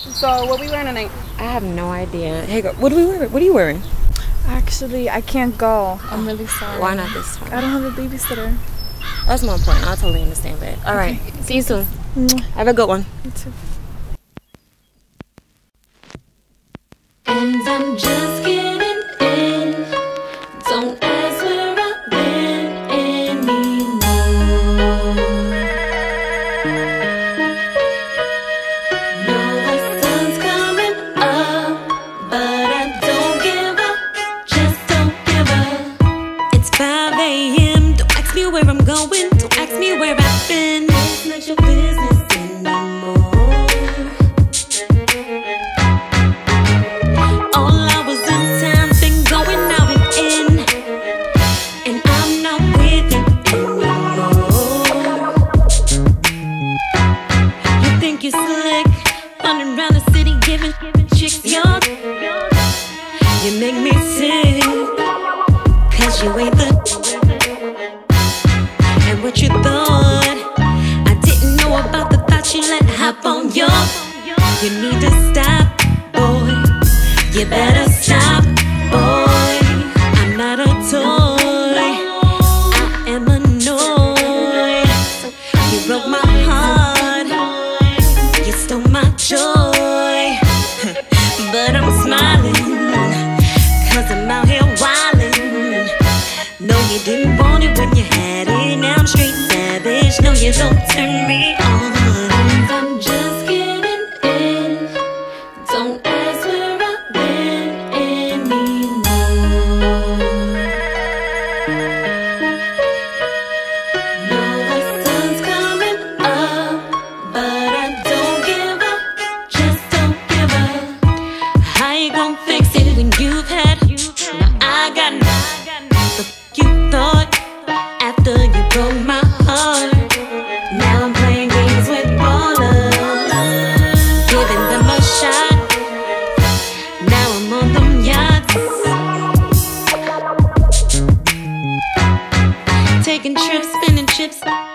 So what we wearing tonight? I have no idea. Hey, girl, what are we wearing? What are you wearing? Actually, I can't go. I'm really sorry. Why not this time? I don't have a babysitter. That's my point. I totally understand that. All right. See you soon. Mm. Have a good one. You too. And I'm just getting Don't ask me where I'm going. Don't ask me where I've been. It's not your business anymore. All and times been going out and in, and I'm not with it anymore. You think you're slick, running around the city giving chicks your. You make me sick, let hop on your. You need to stop, boy. You better stop, boy. I'm not a toy. I am annoyed. You broke my heart. You stole my joy. But I'm smiling. Cause I'm out here wildin'. No, you didn't want it when you had it. Now I'm straight savage. No, you don't turn me on. Spinning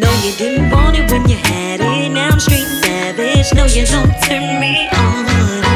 No, you didn't want it when you had it. Now I'm straight savage. No, you don't turn me on.